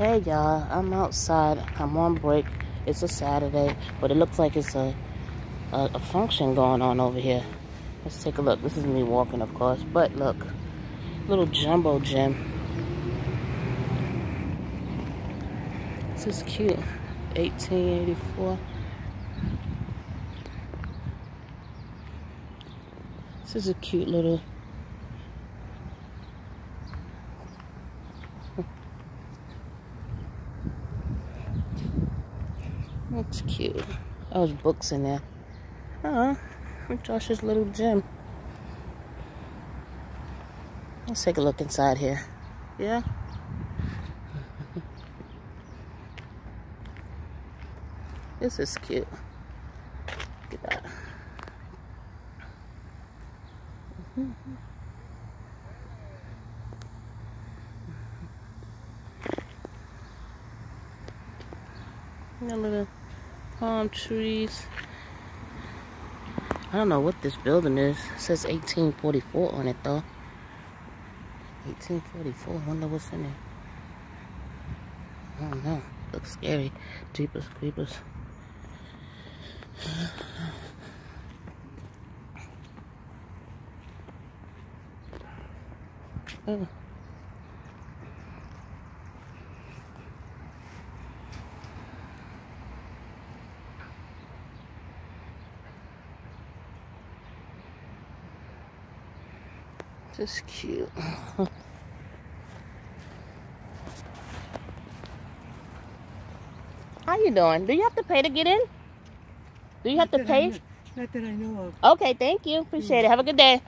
Hey y'all, I'm outside. I'm on break. It's a Saturday, but it looks like it's a, a, a function going on over here. Let's take a look. This is me walking, of course, but look, little jumbo gym. This is cute. 1884. This is a cute little Looks cute. Oh, there's books in there. Oh, Josh's little gym. Let's take a look inside here. Yeah? this is cute. Look at that. Mm-hmm. A little palm trees. I don't know what this building is. It says 1844 on it though. 1844. Wonder what's in there. I don't know. Looks scary. Jeepers creepers. Oh. Just cute. How you doing? Do you have to pay to get in? Do you have not to pay? not that I know of. Okay, thank you. Appreciate mm. it. Have a good day.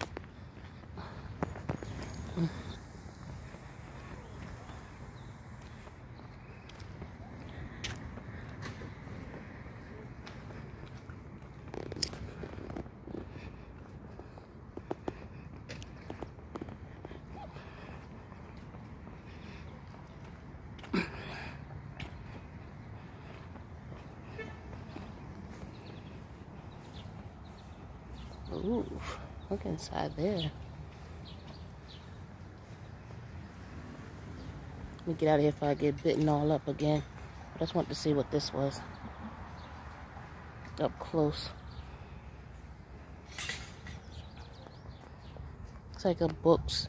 Ooh, look inside there. Let me get out of here if I get bitten all up again. I just want to see what this was. Up close. It's like a books.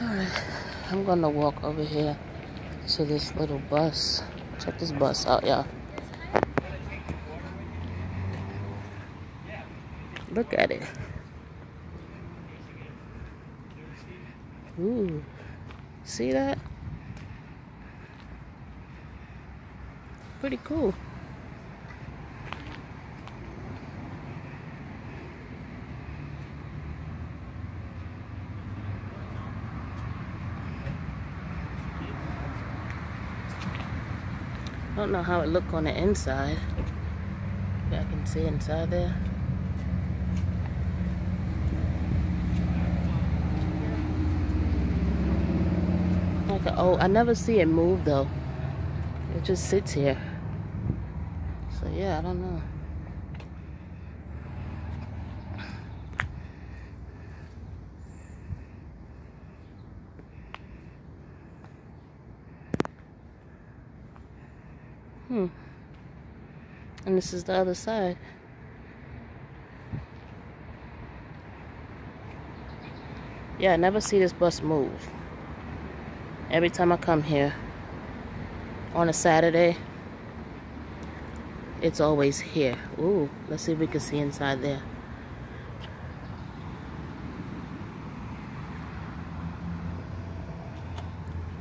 You're. I'm gonna walk over here to this little bus. Check this bus out, y'all. Look at it. Ooh, see that? Pretty cool. I don't know how it look on the inside. I can see inside there. Like I never see it move though. It just sits here. So yeah, I don't know. Hmm. And this is the other side. Yeah, I never see this bus move. Every time I come here on a Saturday, it's always here. Ooh, let's see if we can see inside there.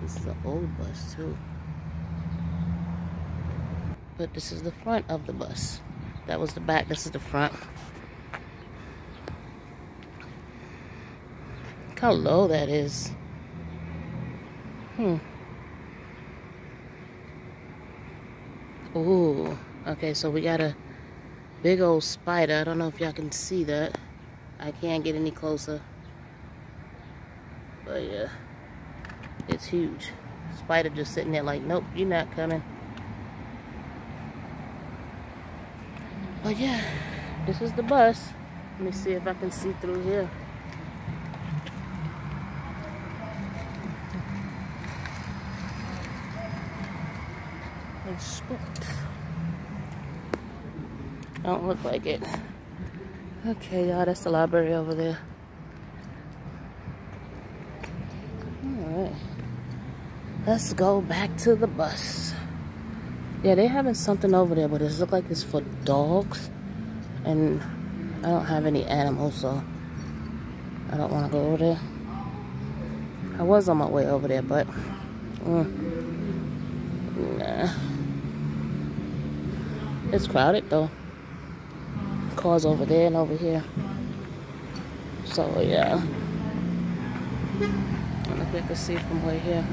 This is an old bus too. But this is the front of the bus. That was the back, this is the front. Look how low that is. Hmm. Ooh. Okay, so we got a big old spider. I don't know if y'all can see that. I can't get any closer. But yeah, it's huge. Spider just sitting there like, nope, you're not coming. But yeah, this is the bus. Let me see if I can see through here. Don't look like it. Okay, y'all, that's the library over there. Alright. Let's go back to the bus. Yeah, they're having something over there, but it looks like it's for dogs. And I don't have any animals, so I don't want to go over there. I was on my way over there, but mm, nah. It's crowded though. Cars over there and over here. So yeah. I don't know if you can see from way here.